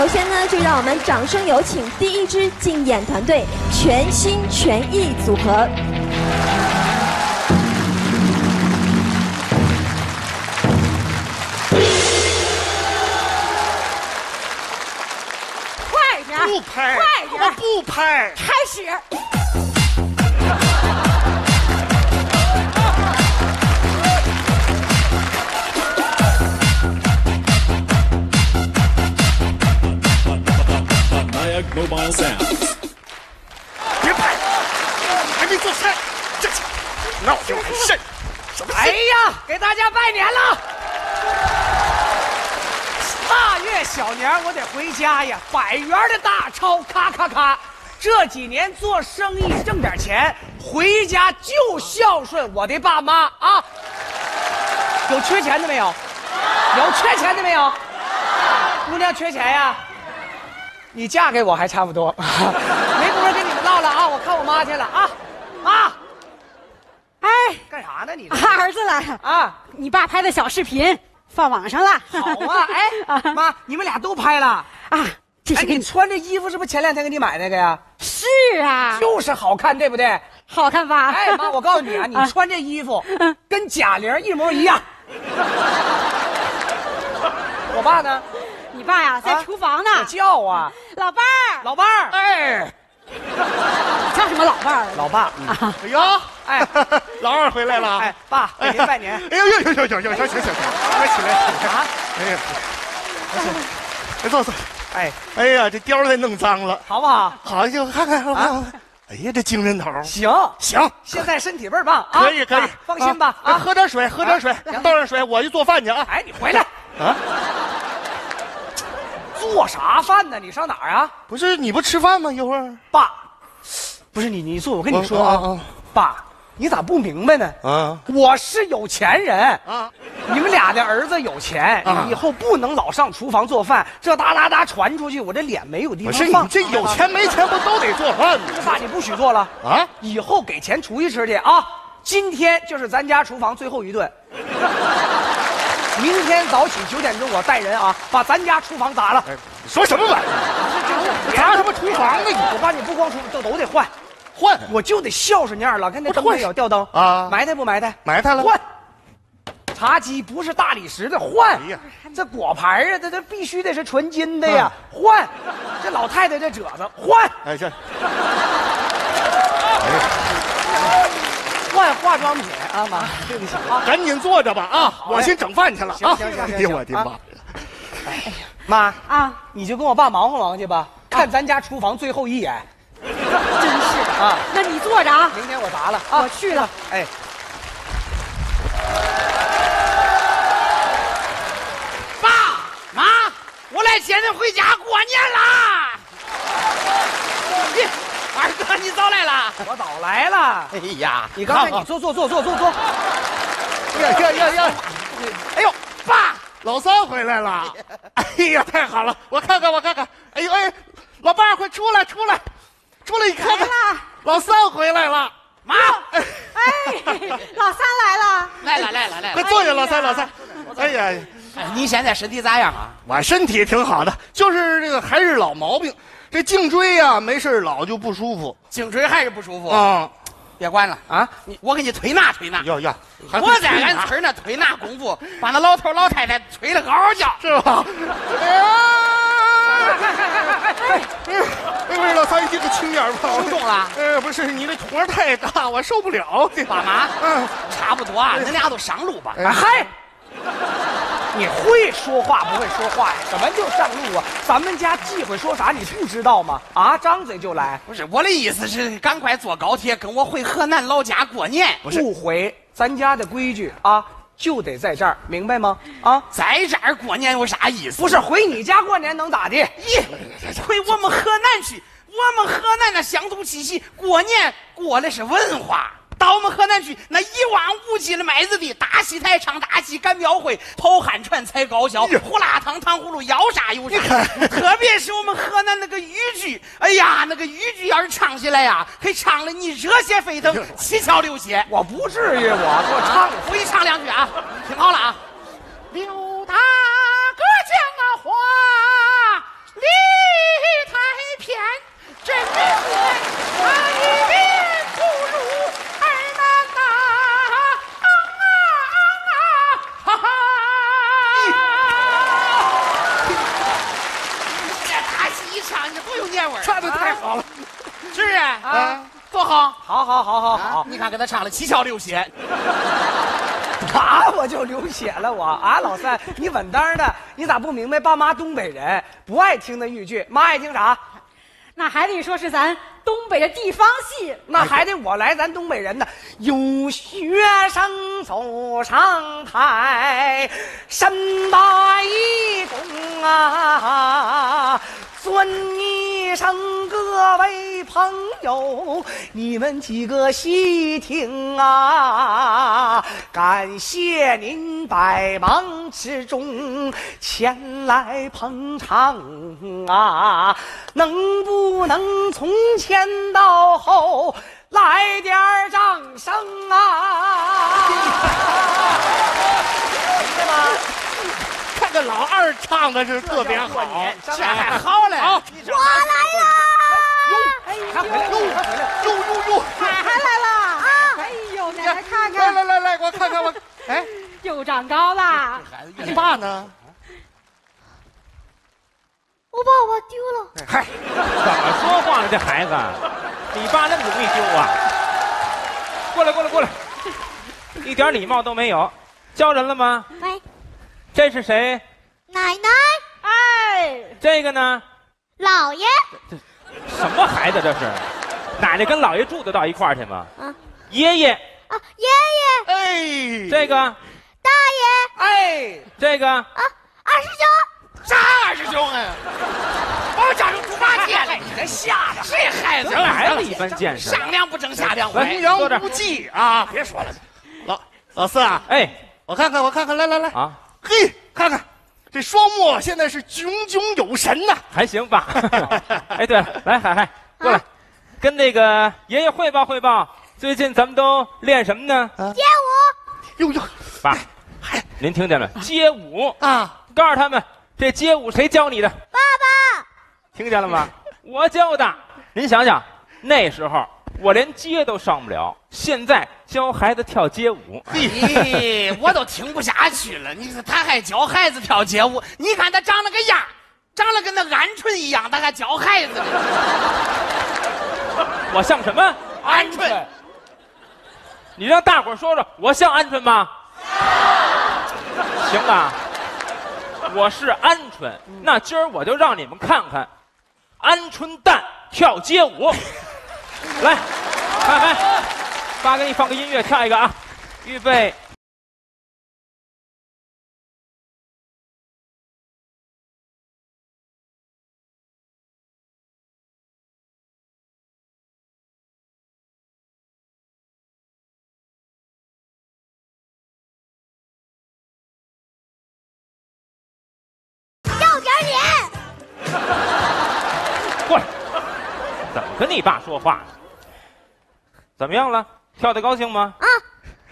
首先呢，就让我们掌声有请第一支竞演团队全心全意组合。快点，不拍，快点，我不拍。开始。Mobile Sound. 别拍，还没做菜，这闹就很甚。什么哎呀，给大家拜年了！腊月小年我得回家呀，百元的大钞，咔咔咔。这几年做生意挣点钱，回家就孝顺我的爸妈啊。有缺钱的没有？有缺钱的没有？姑娘缺钱呀？你嫁给我还差不多。没工夫跟你们唠了啊，我看我妈去了啊。妈，哎，干啥呢你这？儿子来了，啊，你爸拍的小视频放网上了。好啊！哎，妈，你们俩都拍了。啊，这哎，是给你。你穿这衣服是不是前两天给你买那个呀？是啊，就是好看，对不对？好看吧？哎，妈，我告诉你啊，你穿这衣服跟贾玲一模一样。我爸呢？你爸呀，在啊厨房呢。我叫啊，老伴儿，老伴儿。哎，你叫什么老伴儿？老爸，啊，哎呦，哎，老二回来了。哎，爸，给您拜年。哎呦呦呦呦呦呦！行行行行，快起来！啊，哎呀，哎坐坐。哎，哎呀，这貂再弄脏了。好不好？好，就看看看啊看。哎呀，这精神头。行，行，现在身体倍儿棒啊！可以可以啊，放心吧啊啊。喝点水，喝点水，倒点水，我去做饭去啊。哎，你回来，啊，做啥饭呢？你上哪儿啊？不是你不吃饭吗？一会儿。爸，不是你，你坐，我跟你说啊啊啊，爸，你咋不明白呢？啊我是有钱人，啊！你们俩的儿子有钱，啊以后不能老上厨房做饭，这哒哒哒传出去，我这脸没有地方不是。你这有钱没钱不都得做饭这吗？爸你不许做了啊以后给钱出去吃去啊！今天就是咱家厨房最后一顿，明天早起九点钟我带人啊，把咱家厨房砸了。说什么玩意儿？砸他妈厨房呢？你我爸你，不光厨都都得换，换我就得孝顺样了。看那灯没有？吊灯啊埋汰不埋汰？埋汰了换。茶几不是大理石的，换。哎呀这果盘啊，这这必须得是纯金的呀，换。这老太太这褶子换，哎这，换化妆品啊妈，对不起啊，赶紧坐着吧啊！我先整饭去了行啊！行行行哎呦我的啊妈！妈，啊，你就跟我爸忙活忙活去吧，看咱家厨房最后一眼真是。啊。那你坐着啊，明天我砸了啊，我去了。哎，爸妈，我来接恁回家过年啦！你，二哥你早来了！我早来了。哎呀，你刚才你坐坐坐坐坐坐。呀呀呀呀！哎呦，爸，老三回来了！哎呀，太好了！我看看，我看看。哎呦哎，老伴儿快出来出来，出来你看看，老三回来了！妈，哎，老三来了。来了来了来了！快坐下，老三老三。哎呀，哎你现在身体咋样啊？我身体挺好的，就是这个还是老毛病，这颈椎呀、没事儿老就不舒服颈椎还是不舒服？啊。别管了啊！你我给你推拿推拿。要要，我在俺村儿那推拿功夫，把那老头老太太推得嗷嗷叫。是吧？哎呀！哎，哎，不是老三，你这个轻点儿吧。受重了哎，不是，你的坨儿太大，我受不了。这爸妈，嗯，差不多啊，恁俩都上路吧。哎嗨，你会说话不会说话呀？什么就上路啊？咱们家忌讳说啥你不知道吗？啊，张嘴就来，不是我的意思是，赶快坐高铁跟我回河南老家过年。不回咱家的规矩啊，就得在这儿，明白吗？啊，在这儿过年有啥意思？不是回你家过年能咋的？咦，回我们河南去，我们河南的乡土气息，过年过的是文化。到我们河南去，那一望无际的麦子地，大戏台唱大戏，赶庙会，跑旱船，踩高跷，胡辣汤、糖葫芦，要啥有啥。特别是我们河南那个豫剧，哎呀，那个豫剧要是唱起来呀，可以唱的你热血沸腾，七窍流血。我不至于，我我唱我给你唱两句啊，听好了啊。刘唱的太好了是啊，啊！多好。好好好好好啊，你看给他唱的七窍流血，啊，我就流血了我啊，老三，你稳当的，你咋不明白？爸妈东北人不爱听那豫剧，妈爱听啥？那还得说是咱东北的地方戏。那还得我来，咱东北人呢。有学生走上台，身把一弓啊，尊一声各位朋友，你们几个细听啊，感谢您百忙之中前来捧场啊，能不能从前到后来点掌声啊？看这老二唱的是特别好，这还好嘞。好我来还回来，又还回来。呦呦呦！海涵来了啊！哎呦，奶奶看来看，来来来，我看看我，哎，又长高了。你爸呢？我把我爸丢了。嗨，怎么说话呢？这孩子，你爸那么容易丢啊？过来，过来，过来，一点礼貌都没有。叫人了吗？喂，这是谁？奶奶，哎，这个呢？姥爷，什么孩子这是？奶奶跟姥爷住得到一块儿去吗？啊。爷爷，啊，爷爷，哎，这个，大爷，哎，这个，啊，二师兄，啥二师兄啊？把我长成猪八戒了，你这吓的，这孩子孩子一般见识。上梁不正下梁来歪无。阳坐这儿。无忌啊！别说了，老老四啊，哎，我看看，我看看，来来来，啊，嘿，看看这双目现在是炯炯有神呐！还行吧。哎，对了，来，海海，过来，跟那个爷爷汇报汇报，最近咱们都练什么呢？街舞，哟哟，爸，您听见了？街舞，啊，告诉他们，这街舞谁教你的？爸爸，听见了吗？我教的。您想想，那时候我连街都上不了，现在教孩子跳街舞，咦，我都听不下去了。你说他还教孩子跳街舞，你看他长了个样，长得跟那鹌鹑一样，他还教孩子呢。我像什么？鹌鹑，你让大伙儿说说，我像鹌鹑吗？行吧，我是鹌鹑。那今儿我就让你们看看，鹌鹑蛋跳街舞。来，看看，爸给你放个音乐，跳一个啊，预备。跟你爸说话呢？怎么样了？跳的高兴吗？啊，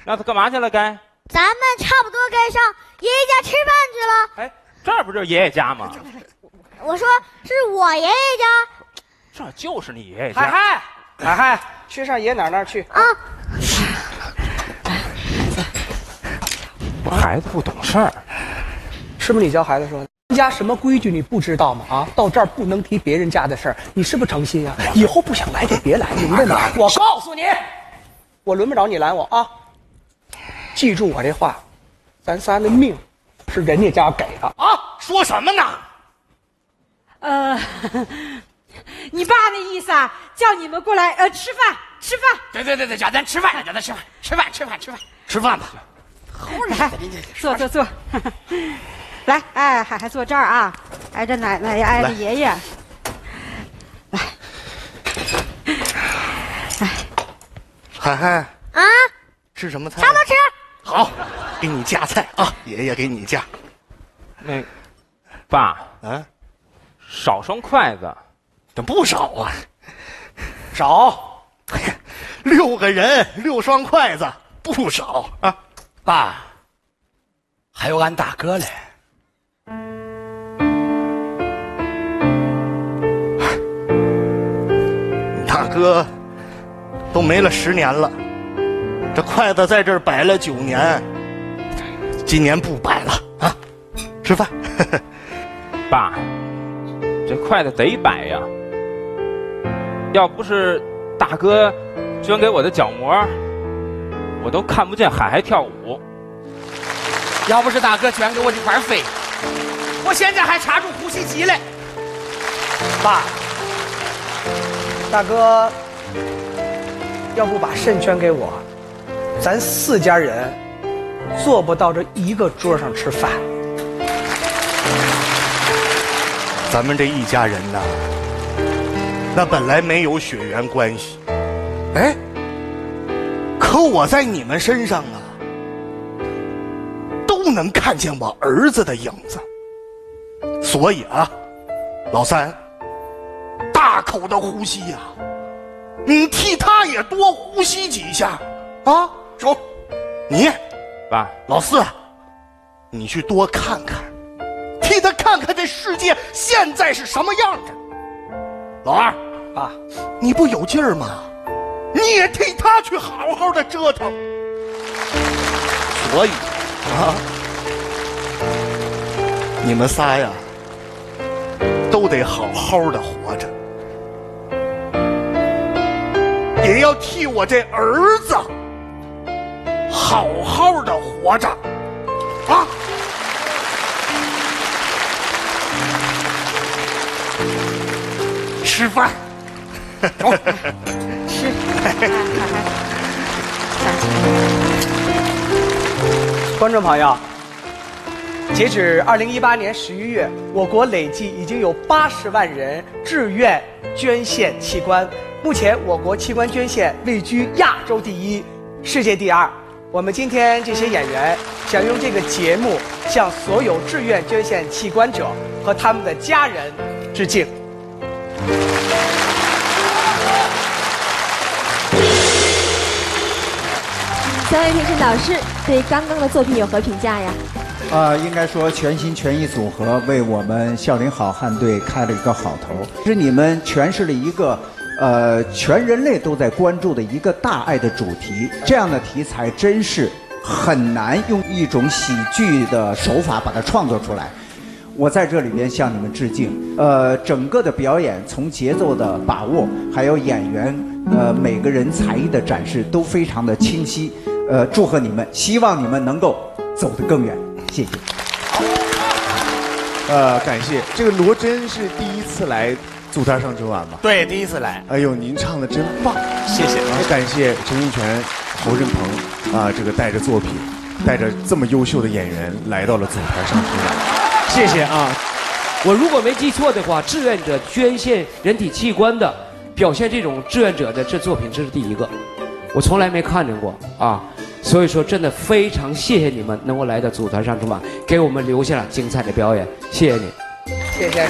让他干嘛去了？该？咱们差不多该上爷爷家吃饭去了。哎，这儿不就是爷爷家吗？我说是我爷爷家这就是你爷爷海家。海，海海，去上爷爷奶奶那儿去。啊，孩子不懂事儿，是不是你教孩子说的？人家什么规矩你不知道吗？啊，到这儿不能提别人家的事儿，你是不是诚心呀、以后不想来就别来，明白吗？我告诉你，我轮不着你拦我啊！记住我这话，咱仨的命是人家家给的。啊，说什么呢？呃，你爸那意思啊，叫你们过来呃吃饭吃饭。对对对对，叫咱吃饭，叫咱吃饭，吃饭吃饭吃饭。吃饭吧。来，坐坐坐，来，哎，海海坐这儿啊，挨着奶奶，挨着爷爷。来海海啊，吃什么菜？啥都吃。好，给你夹菜啊，爷爷给你夹。那爸啊，少双筷子，这不少啊，少，六个人六双筷子，不少啊。爸，还有俺大哥嘞。哥都没了十年了，这筷子在这儿摆了九年，今年不摆了啊！吃饭。爸，这筷子得摆呀，要不是大哥捐给我的角膜，我都看不见海海跳舞。要不是大哥捐给我这块肺，我现在还插住呼吸机嘞。爸，大哥，要不把肾捐给我，咱四家人坐不到这一个桌上吃饭。咱们这一家人呐，那本来没有血缘关系，哎，可我在你们身上啊，都能看见我儿子的影子。所以啊，老三，大口的呼吸呀、你替他也多呼吸几下啊！走，你爸，老四，你去多看看，替他看看这世界现在是什么样的。老二，爸，你不有劲儿吗？你也替他去好好的折腾。所以啊，你们仨呀，都得好好的活着，也要替我这儿子好好的活着，啊！吃饭，走。吃。观众朋友，截止二零一八年十一月，我国累计已经有八十万人志愿捐献器官。目前，我国器官捐献位居亚洲第一，世界第二。我们今天这些演员想用这个节目向所有志愿捐献器官者和他们的家人致敬。三位评审导师对刚刚的作品有何评价呀？呃，应该说全心全意组合为我们孝林好汉队开了一个好头。是你们诠释了一个，呃，全人类都在关注的一个大爱的主题。这样的题材真是很难用一种喜剧的手法把它创作出来。我在这里边向你们致敬。呃，整个的表演从节奏的把握，还有演员呃每个人才艺的展示都非常的清晰。呃，祝贺你们，希望你们能够走得更远。谢谢。呃，感谢这个罗真是第一次来组团上春晚吧？对，第一次来，哎呦，您唱的真棒，谢谢。也感谢陈印泉、侯振鹏啊，这个带着作品，带着这么优秀的演员来到了组团上春晚。谢谢啊！我如果没记错的话，志愿者捐献人体器官的，表现这种志愿者的这作品，这是第一个，我从来没看见过啊！所以说，真的非常谢谢你们能够来到组团上春晚，给我们留下了精彩的表演，谢谢你。谢谢。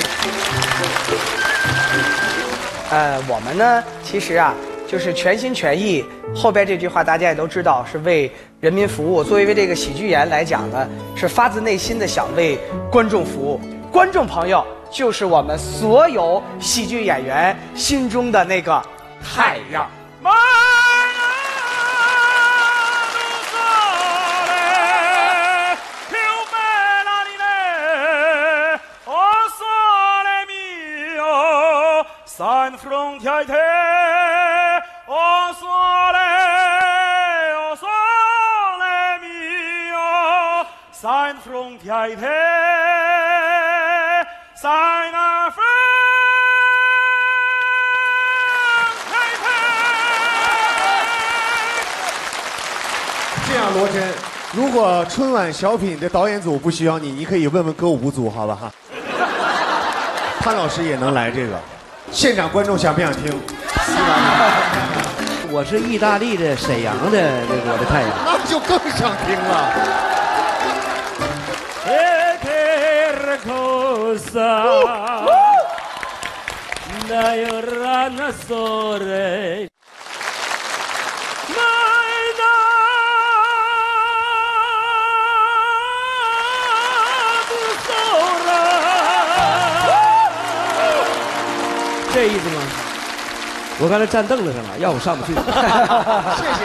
呃，我们呢，其实啊，就是全心全意。后边这句话大家也都知道，是为人民服务。作为这个喜剧演员来讲呢，是发自内心的想为观众服务。观众朋友就是我们所有喜剧演员心中的那个太阳。妈这样，罗真，如果春晚小品的导演组不需要你，你可以问问歌舞组，好吧哈。潘老师也能来这个，现场观众想不想听？我是意大利的沈阳的那个我的太阳。那就更想听了。这意思吗？我刚才站凳子上了，要不上不去。谢谢。